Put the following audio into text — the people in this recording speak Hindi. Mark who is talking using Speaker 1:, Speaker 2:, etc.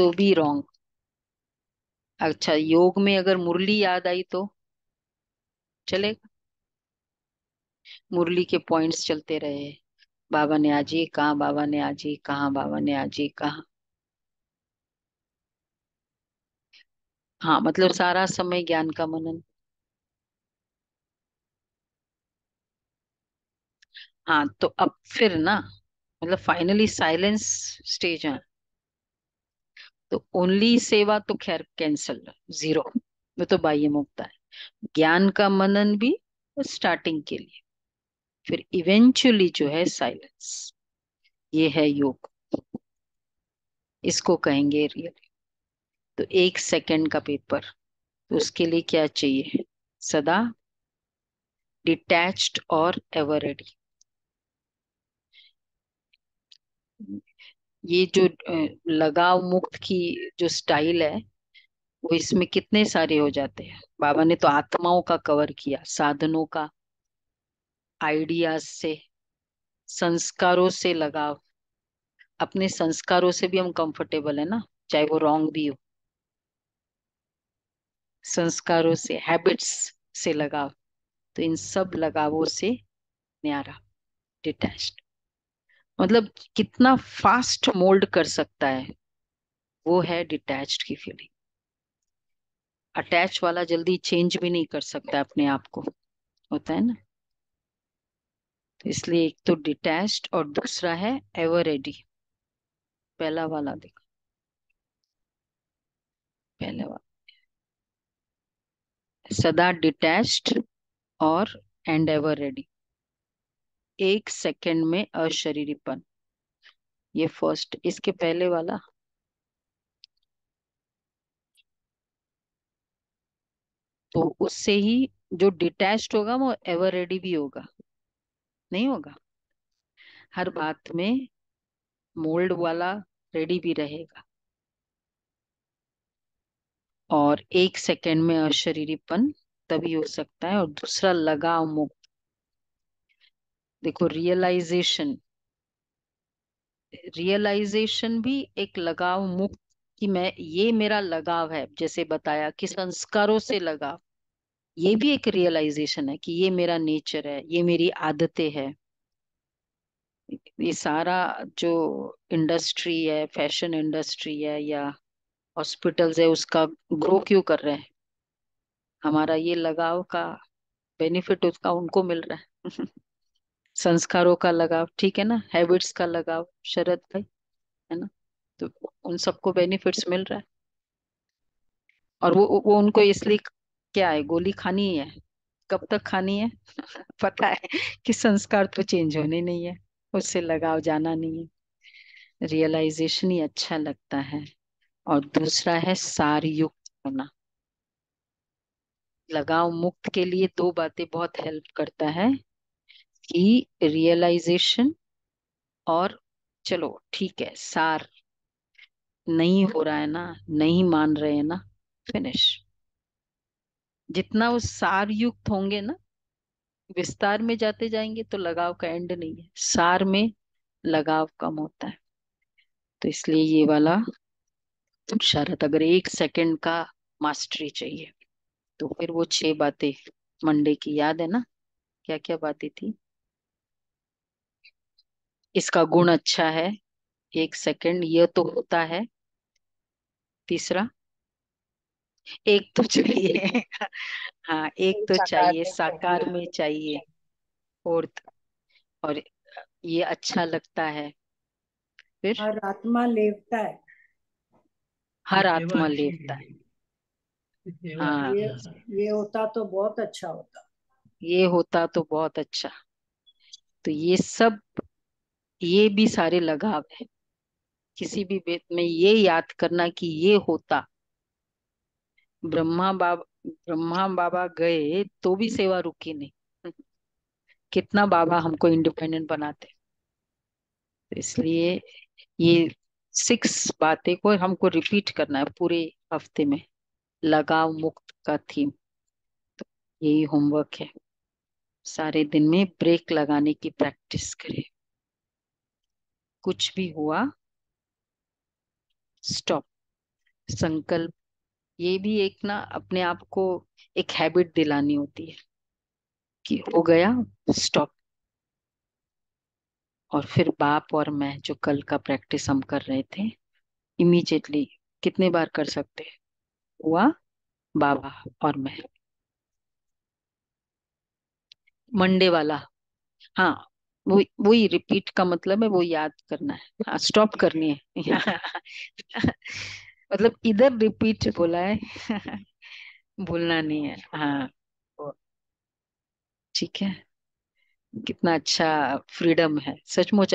Speaker 1: तो भी रॉन्ग अच्छा योग में अगर मुरली याद आई तो? चलेगा। मुरली के पॉइंट्स चलते रहे। बाबा ने आज ये कहा, बाबा ने आज ये कहा, बाबा ने आज ये कहा। हाँ मतलब सारा समय ज्ञान का मनन। हाँ तो अब फिर ना मतलब फाइनली साइलेंस स्टेज है। तो ओनली सेवा तो खैर कैंसल ज़ीरो वो तो बाह्य मुक्ता है। ज्ञान का मनन भी स्टार्टिंग के लिए। फिर इवेंचुअली जो है साइलेंस ये है योग। इसको कहेंगे रियल तो एक सेकंड का पेपर तो उसके लिए क्या चाहिए? सदा डिटैच्ड और एवर रेडी ये जो लगाव मुक्त की जो स्टाइल है, वो इसमें कितने सारे हो जाते हैं? बाबा ने तो आत्माओं का कवर किया, साधनों का, आइडियाज़ से, संस्कारों से लगाव। अपने संस्कारों से भी हम कंफर्टेबल है ना, चाहे वो रॉन्ग भी हो। संस्कारों से हैबिट्स से लगाव। तो इन सब लगावों से न्यारा डिटैच्ड मतलब कितना फास्ट मोल्ड कर सकता है, वो है डिटैच्ड की फीलिंग अटैच वाला जल्दी चेंज भी नहीं कर सकता अपने आप को, होता है ना? तो इसलिए एक तो डिटैच्ड और दूसरा है एवर रेडी पहला वाला देखो. पहले वाला. सदा डिटैच्ड और एंड एवर रेडी एक सेकंड में अशरीरीपन। ये फ़र्स्ट इसके पहले वाला। तो उससे ही जो डिटैच्ड होगा, वो एवर रेडी भी होगा। नहीं होगा? हर बात में मोल्ड वाला रेडी भी रहेगा। और एक सेकंड में अशरीरीपन, तभी हो सकता है। और दूसरा लगाव मुक्त देखो रियलाइजेशन रियलाइजेशन भी एक लगाव मुक्त कि मैं, ये मेरा लगाव है, जैसे बताया कि संस्कारों से लगाव। ये भी एक रियलाइजेशन है कि ये मेरा नेचर है, ये मेरी आदतें है। ये सारा जो इंडस्ट्री है फ़ैशन इंडस्ट्री है या हॉस्पिटल्स है, उसका ग्रो क्यों कर रहे हैं? हमारा ये लगाव का बेनिफिट उसका उनको मिल रहा है। संस्कारों का लगाव, ठीक है ना? हैबिट्स का लगाव, शरद भाई, है ना? तो उन सबको बेनिफिट्स मिल रहा है। और वो वो उनको इसलिए क्या है? गोली खानी है कब तक खानी है? पता है कि संस्कार तो चेंज होने नहीं है। उससे लगाव जाना नहीं है। रियलाइजेशन ही अच्छा लगता है। और दूसरा है सार युक्त होना। लगाव मुक्त के लिए दो बातें बहुत हेल्प करता है। कि रियलाइजेशन और चलो, ठीक है, सार नहीं हो रहा है ना, नहीं मान रहे हैं ना फिनिश जितना वो सार युक्त होंगे ना, विस्तार में जाते जाएँगे तो लगाव का एंड नहीं है, सार में लगाव कम होता है. तो इसलिए ये वाला शरत, अगर एक सेकंड का मास्टरी चाहिए तो फिर वो छह बातें मंडे की, याद है ना क्या क्या बातें थी? इसका गुण अच्छा है। एक सेकंड यह तो होता है। तीसरा? एक तो चाहिए। हाँ एक तो चाहिए साकार में चाहिए। फोर्थ और ये अच्छा लगता है। फिर?
Speaker 2: हर आत्मा लेवता है।
Speaker 1: हर आत्मा लेवता है। हाँ।
Speaker 2: ये ये होता तो बहुत अच्छा होता।
Speaker 1: ये होता तो बहुत अच्छा। तो ये सब ये भी सारे लगाव है। किसी भी वेद में ये याद करना कि ये होता। ब्रह्मा बाबा ब्रह्मा बाबा गए तो भी सेवा रुकी नहीं। कितना बाबा हमको इंडिपेंडेंट बनाते। तो इसलिए ये सिक्स बातें को हमको रिपीट करना है पूरे हफ़्ते में। लगाव मुक्त का थीम तो यही होमवर्क है। सारे दिन में ब्रेक लगाने की प्रैक्टिस करें। कुछ भी हुआ स्टॉप संकल्प, ये भी एक ना अपने आप को एक हैबिट दिलानी होती है कि हो गया स्टॉप और फिर बाप और मैं जो कल का प्रैक्टिस हम कर रहे थे इमीडिएटली कितने बार कर सकते हुआ, बाबा और मैं। मंडे वाला। हाँ वो वही रिपीट का मतलब है, वो याद करना है। हाँ स्टॉप करनी है। मतलब इधर रिपीट बोला है बोलना नहीं है। हाँ ठीक है। कितना अच्छा फ्रीडम है। सचमुच